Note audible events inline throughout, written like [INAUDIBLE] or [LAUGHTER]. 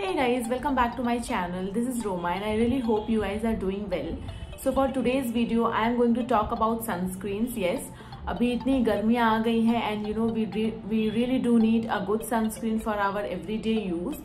Hey guys, welcome back to my channel. This is Roma and I really hope you guys are doing well. So for today's video, I am going to talk about sunscreens. Yes, अभी इतनी गर्मियाँ आ गई हैं and you know we re we really do need a good sunscreen for our everyday use.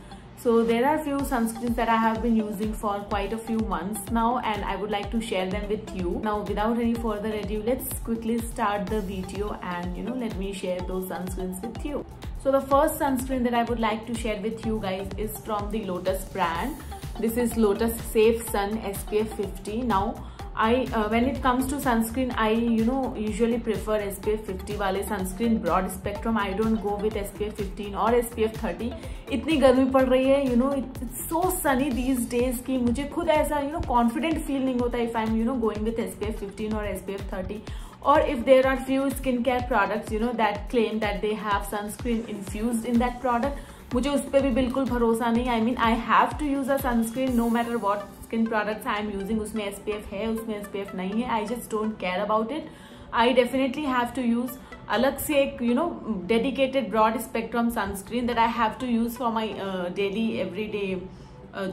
So there are few sunscreens that I have been using for quite a few months now and I would like to share them with you. Now without any further ado, let's quickly start the video and you know let me share those sunscreens with you. So the first sunscreen that I would like to share with you guys is from the Lotus brand. This is Lotus Safe Sun SPF 50. Now I uh, when it comes to sunscreen I you know usually prefer SPF 50 वाले sunscreen broad spectrum I don't go with SPF 15 or SPF 30 इतनी गर्मी पड़ रही है you know it's so sunny these days कि मुझे खुद ऐसा you know confident feel नहीं होता if I'm you know going with SPF 15 or SPF 30 or if there are few skincare products, you know, that claim that they have sunscreen infused in that product, मुझे उस पर भी बिल्कुल भरोसा नहीं। I mean I have to use a sunscreen no matter what skin products I am using उसमें S P F है, उसमें एस पी एफ़ नहीं है। I just don't care about it I definitely have to use अलग से एक you know dedicated broad spectrum sunscreen that I have to use for my daily every day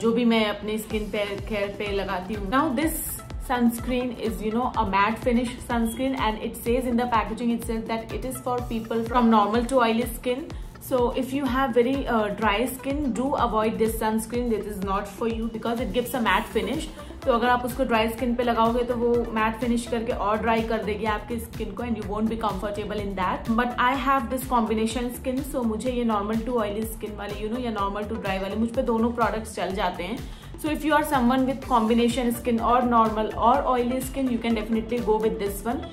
जो भी मैं अपने स्किन पे केयर पे लगाती हूँ। Now this sunscreen is you know a matte finish sunscreen and it says in the packaging itself that it is for people from normal to oily skin so if you have very uh, dry skin do avoid this sunscreen this is not for you because it gives a matte finish तो अगर आप उसको dry skin पे लगाओगे तो वो matte finish करके और ड्राई कर देगी आपकी स्किन को and you won't be comfortable in that but I have this combination skin so मुझे ये नॉर्मल टू ऑयली स्किन वाले यू नो या नॉर्मल टू ड्राई वाले मुझ पे दोनों प्रोडक्ट्स चल जाते हैं So if you are someone with combination skin or normal or oily skin, you can definitely go with this one.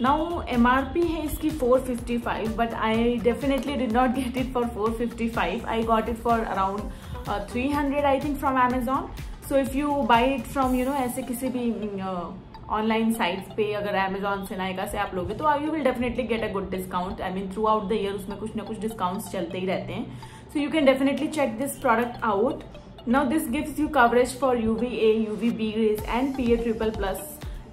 Now MRP है इसकी 455 but I definitely did not get [LAUGHS] it for 455. I got it for around uh, 300 I think from Amazon. So if you buy it from you know ऐसे किसी भी online uh, sites पे अगर Amazon से नायका से आप लोगे तो you will definitely get a good discount I mean throughout the year उसमें कुछ ना कुछ डिस्काउंट्स चलते ही रहते हैं so you can definitely check this product out Now this gives you coverage for UVA, UVB rays and PA triple plus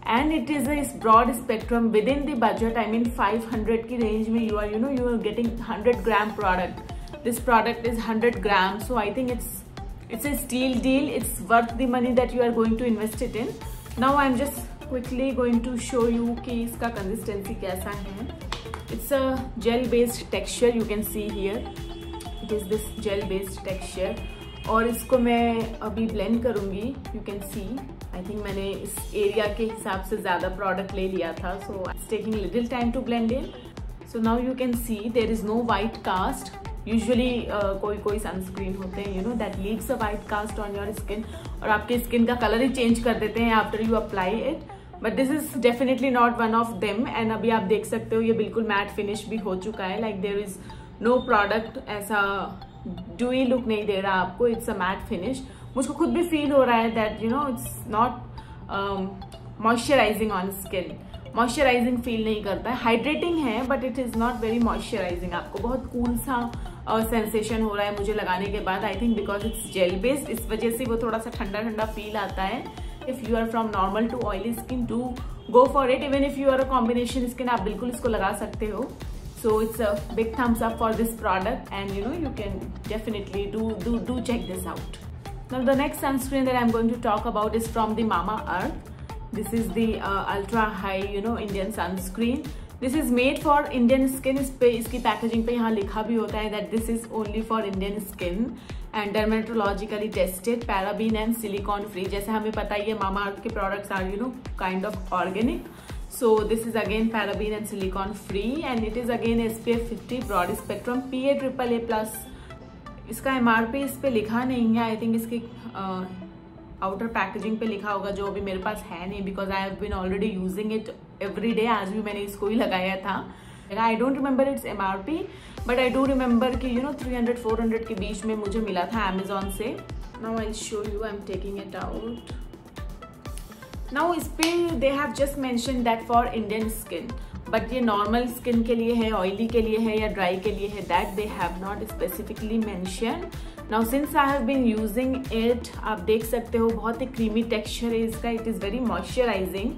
and it is a broad spectrum within the budget. I mean 500 ki range mein you are you know you are getting 100 gram product. This product is 100 grams so I think it's it's a steal deal. It's worth the money that you are going to invest it in. Now I'm just quickly going to show you कि इसका consistency कैसा है. It's a gel based texture you can see here. It is this gel based texture. और इसको मैं अभी blend करूँगी you can see I think मैंने इस एरिया के हिसाब से ज़्यादा प्रोडक्ट ले लिया था so it's taking little time to blend in so now you can see there is no white cast usually कोई कोई सनस्क्रीन होते हैं you know that leaves a white cast on your skin और आपके skin का colour ही change कर देते हैं after you apply it but this is definitely not one of them and अभी आप देख सकते हो, ये बिल्कुल मैट फिनिश भी हो चुका है. Like there is no product ऐसा ड्यूई लुक नहीं दे रहा आपको? इट्स अ मैट फिनिश मुझको खुद भी फील हो रहा है that you know it's not moisturising on skin moisturising feel नहीं करता है. हाइड्रेटिंग है but it is not very moisturising आपको. बहुत कूल सा सेंसेशन uh, हो रहा है मुझे लगाने के बाद. I think because it's gel based इस वजह से वो थोड़ा सा ठंडा ठंडा फील आता है. If you are from normal to oily skin to go for it even if you are a combination skin आप बिल्कुल इसको लगा सकते हो. so it's a big thumbs up for this product and you know you can definitely do do do check this out now the next sunscreen that i'm going to talk about is from the mama earth this is the uh, ultra high you know indian sunscreen this is made for indian skin इस पे इसकी packaging पे यहाँ लिखा भी होता है that this is only for indian skin and dermatologically tested paraben and silicone free जैसे हमें पता ही है मामा अर्थ के products are you know kind of organic So, this is again paraben and silicone free and it is again SPF 50 broad spectrum PA triple A plus. इसका M R P इस पर लिखा नहीं है. आई थिंक इसकी outer packaging पे लिखा होगा जो अभी मेरे पास है नहीं because I have been already using it every day आज भी मैंने इसको ही लगाया था. I don't remember it's M R P but I do remember कि यू नो 300 400 के बीच में मुझे मिला था अमेजोन से. Now I show you I am taking it out now इस पे they have just mention that for Indian skin but ये नॉर्मल स्किन के लिए है ऑयली के लिए है या ड्राई के लिए है that they have not specifically mention now since I have been using it आप देख सकते हो, बहुत ही क्रीमी टेक्स्चर है इसका it is very moisturising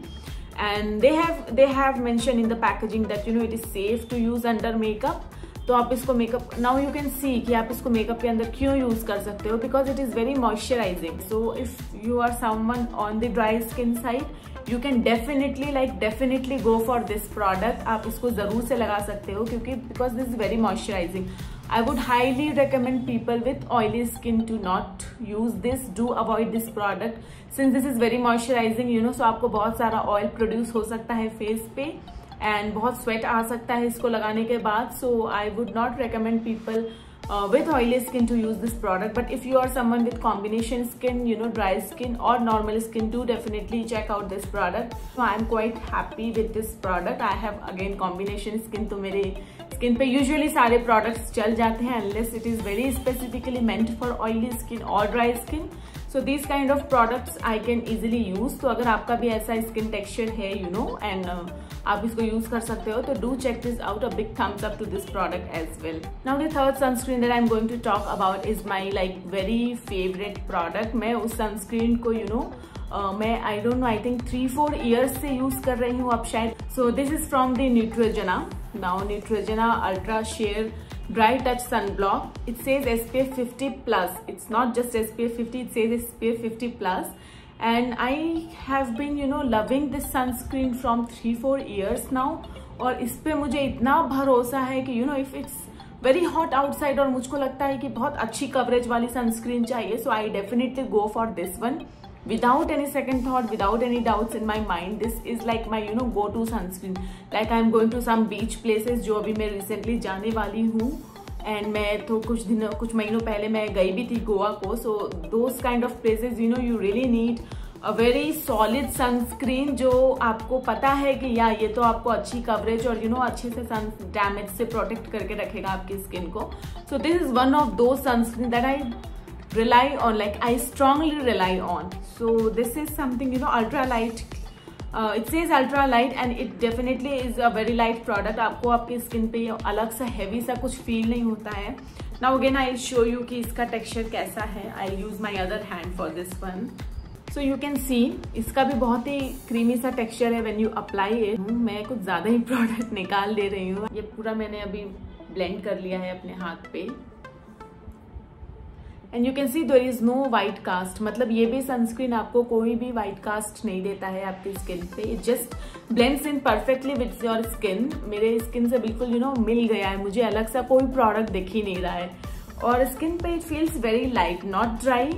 and they have they have mentioned in the packaging that, you know, it is safe to use under makeup. तो आप इसको makeup now you can see कि आप इसको मेकअप के अंदर क्यों यूज़ कर सकते हो? Because it is very moisturising so if you are someone on the dry skin side you can definitely like definitely go for this product आप इसको ज़रूर से लगा सकते हो क्योंकि because this is very moisturising I would highly recommend people with oily skin to not use this. Do avoid this product. Since this is very moisturizing, you know, so आपको बहुत सारा oil produce हो सकता है face पे. And बहुत sweat आ सकता है इसको लगाने के बाद so I would not recommend people with oily skin to use this product but if you are someone with combination skin you know dry skin और normal skin to definitely check out this product so I am quite happy with this product I have again combination skin तो मेरे skin पे usually सारे products चल जाते हैं unless it is very specifically meant for oily skin और dry skin so this kind of products I can easily use तो अगर आपका भी ऐसा स्किन टेक्सचर है यू नो एंड आप इसको यूज़ कर सकते हो तो do check this out a big thumbs up to this product as well now the third sunscreen that I am going to talk about is my like very favourite product मैं उस sunscreen को you you know know, Uh, मैं I don't know I think three four years से use कर रही हूँ अब शायद. So this is from the Neutrogena now Neutrogena ultra sheer dry touch sunblock it says SPF 50 plus it's not just SPF 50 it says SPF 50 plus and I have been you know loving this sunscreen from 3-4 years now और इस पे मुझे इतना भरोसा है कि you know if it's very hot outside और मुझको लगता है कि बहुत अच्छी कवरेज वाली सनस्क्रीन चाहिए so I definitely go for this one without any second thought without any doubts in my mind this is like my you know go to sunscreen like i'm going to some beach places जो अभी मैं recently जाने वाली हूँ and मैं तो कुछ दिनों कुछ महीनों पहले मैं गई भी थी गोवा को so those kind of places you know you really need a very solid sunscreen जो आपको पता है कि या ये तो आपको अच्छी कवरेज और यू you नो know, अच्छे से सन डैमेज से प्रोटेक्ट करके रखेगा आपकी स्किन को so this is one of those sunscreen that I rely on like i strongly rely on so this is something you know ultra light uh, it says ultra light and it definitely is a very light product. आपको आपकी skin पे अलग सा heavy सा कुछ feel नहीं होता है. Now again I show you कि इसका टेक्सचर कैसा है. I use my other hand for this one so you can see इसका भी बहुत ही क्रीमी सा टेक्सचर है व्हेन यू अप्लाई इट मैं कुछ ज़्यादा ही [LAUGHS] प्रोडक्ट निकाल दे रही हूँ. ये पूरा मैंने अभी ब्लेंड कर लिया है अपने हाथ पे. And you can see there is no white cast मतलब ये भी सनस्क्रीन आपको कोई भी व्हाइट कास्ट नहीं देता है आपकी स्किन पे. It just blends in perfectly with your skin मेरे स्किन से बिल्कुल यू नो मिल गया है. मुझे अलग सा कोई प्रोडक्ट दिख ही नहीं रहा है. और स्किन पे it feels very light not dry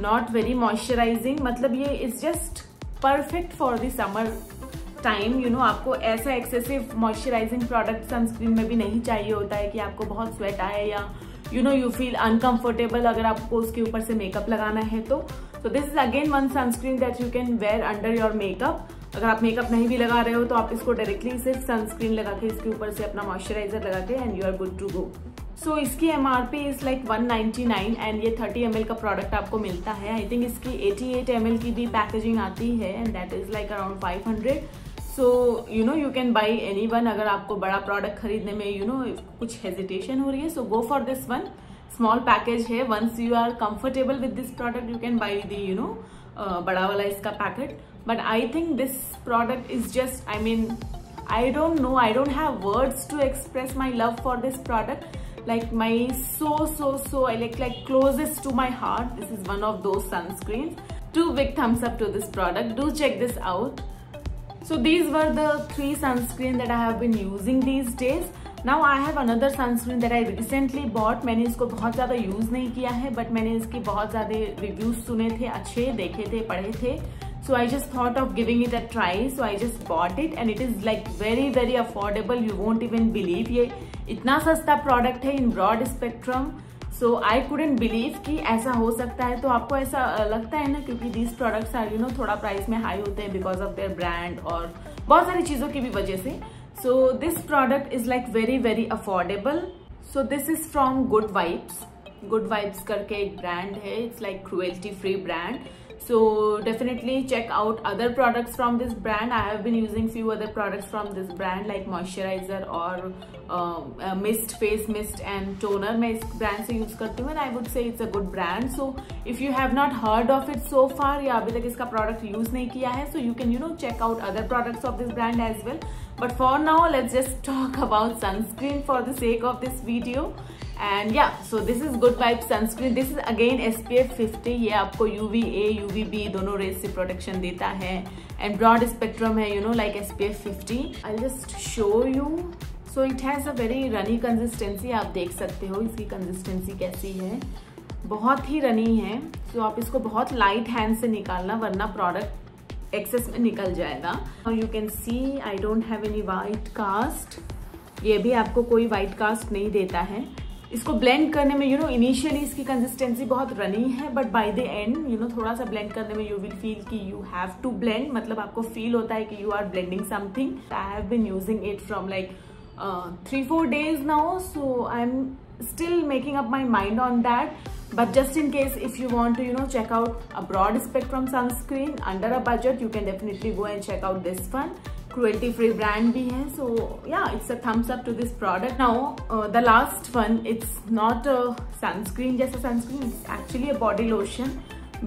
not very moisturising मतलब ये is just perfect for the summer time you know आपको ऐसा एक्सेसिव मॉइस्चराइजिंग प्रोडक्ट सनस्क्रीन में भी नहीं चाहिए होता है कि आपको बहुत स्वेट आए या you know you feel uncomfortable अगर आपको उसके ऊपर से मेकअप लगाना है तो। So this is again one sunscreen that you can wear under your makeup अगर आप मेकअप नहीं भी लगा रहे हो तो आप इसको डायरेक्टली सिर्फ़ सनस्क्रीन लगा के, इसके ऊपर से अपना मॉइस्चराइजर लगा के and you are good to go so इसकी M R P is like one ninety nine and ये थर्टी एम एल का प्रोडक्ट आपको मिलता है। आई थिंक इसकी एटी एट एम एल की भी पैकेजिंग आती है and that is like around five hundred so you know you can buy any one अगर आपको बड़ा प्रोडक्ट खरीदने में यू you नो know, कुछ हेजिटेशन हो रही है so go for this one small package है. Once you are comfortable with this product you can buy the you know बड़ा वाला इसका packet but I think this product is just I mean I don't know I don't have words to express my love for this product like my so so so I like like closest to my heart. This is one of those sunscreens. Two big thumbs up to this product. Do check this out. So these were the three sunscreen that I have been using these days. Now I have another sunscreen that I recently bought मैंने इसको बहुत ज़्यादा use नहीं किया है but मैंने इसकी बहुत ज़्यादा रिव्यूज़ सुने थे, अच्छे देखे थे, पढ़े थे. So I just thought of giving it a try so I just bought it and it is like very very affordable you won't even believe ये इतना सस्ता प्रोडक्ट है in broad spectrum so I couldn't believe कि ऐसा हो सकता है। तो आपको ऐसा लगता है ना क्योंकि these products are you know थोड़ा प्राइस में हाई होते हैं बिकॉज़ ऑफ़ देयर ब्रांड और बहुत सारी चीज़ों की भी वजह से। So this product is like very very affordable so this is from good vibes good vibes करके एक ब्रांड है। It's like cruelty free brand so definitely check out other products from this brand i have been using few other products from this brand like moisturizer or uh, uh, mist face mist and toner मैं इस brand से use करती हूँ and I would say it's a good brand so if you have not heard of it so far या अभी तक इसका product use नहीं किया है so you can you know check out other products of this brand as well but for now let's just talk about sunscreen for the sake of this video and या so this is good vibe sunscreen this is again S P F fifty ये आपको U V A U V B दोनों rays से protection देता है. And broad spectrum है you know like S P F fifty I just show you so it has a very runny consistency आप देख सकते हो इसकी कंसिस्टेंसी कैसी है. बहुत ही रनी है. सो so आप इसको बहुत लाइट हैंड से निकालना, वरना प्रोडक्ट एक्सेस में निकल जाएगा. और you can see I don't have any white cast ये भी आपको कोई वाइट कास्ट नहीं देता है. इसको ब्लेंड करने में यू नो इनिशियली इसकी कंसिस्टेंसी बहुत रनी है but by the end you know थोड़ा सा ब्लेंड करने में यू विल फील कि यू हैव टू ब्लेंड मतलब आपको फील होता है कि you are blending something I have been using it from like three four days now so I am still making up my mind on that but just in case if you want to you know check out a broad spectrum from sunscreen under a budget you can definitely go and check out this fund cruelty free brand bhi hai so yeah it's a thumbs up to this product now uh, the last one it's not a sunscreen just a sunscreen it's actually a body lotion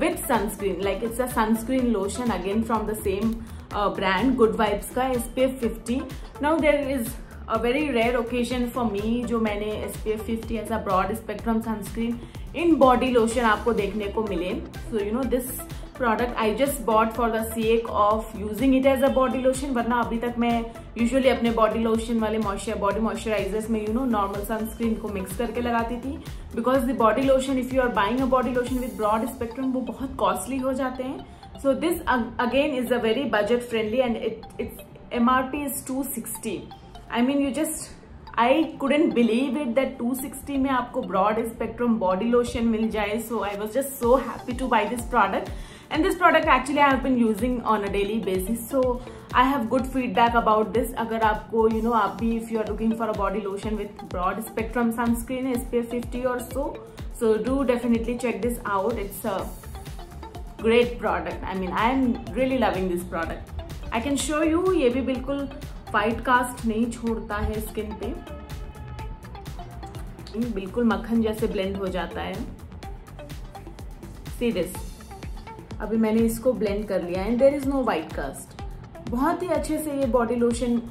with sunscreen like it's a sunscreen lotion again from the same uh, brand good vibes ka spf 50 now there is a very rare occasion for me जो मैंने SPF 50 ऐसा broad spectrum sunscreen in body lotion आपको देखने को मिले so you know this product I just bought for the sake of using it as a body lotion वरना अभी तक मैं यूजुअली अपने बॉडी लोशन वाले मॉइस्चर बॉडी मॉइस्चराइजर्स में यू नो नॉर्मल सनस्क्रीन को मिक्स करके लगाती थी। Because the body lotion if you are buying a body lotion with broad spectrum वो बहुत कॉस्टली हो जाते हैं। So this again is a very budget friendly and it it's M R P is two sixty I mean you just I couldn't believe it that 260 में आपको broad spectrum body lotion मिल जाए। So I was just so happy to buy this product and this product actually I have been using on a daily basis so I have good feedback about this अगर आपको you know आप भी if you are looking for a body lotion with broad spectrum sunscreen SPF 50 or so so do definitely check this out it's a great product I mean I am really loving this product I can show you ये भी बिल्कुल white cast नहीं छोड़ता है skin पे बिल्कुल मक्खन जैसे blend हो जाता है see this अभी मैंने इसको ब्लेंड कर लिया and there is no white cast बहुत ही अच्छे से ये बॉडी लोशन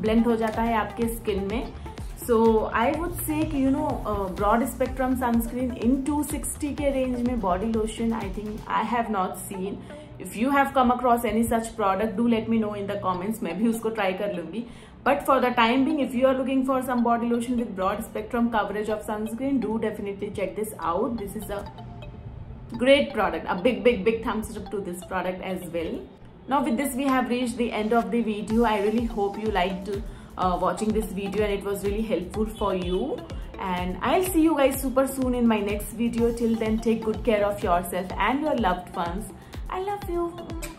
ब्लेंड हो जाता है आपके स्किन में. So I would say you know broad spectrum sunscreen in 260 के रेंज में body lotion I think I have not seen if you have come across any such product do let me know in the comments मैं भी उसको try कर लूँगी. But for the time being if you are looking for some body lotion with broad spectrum coverage of sunscreen do definitely check this out this is a great product a big big big thumbs up to this product as well. Now with this we have reached the end of the video. I really hope you liked uh, watching this video and it was really helpful for you. And i'll see you guys super soon in my next video. Till then take good care of yourself and your loved ones. I love you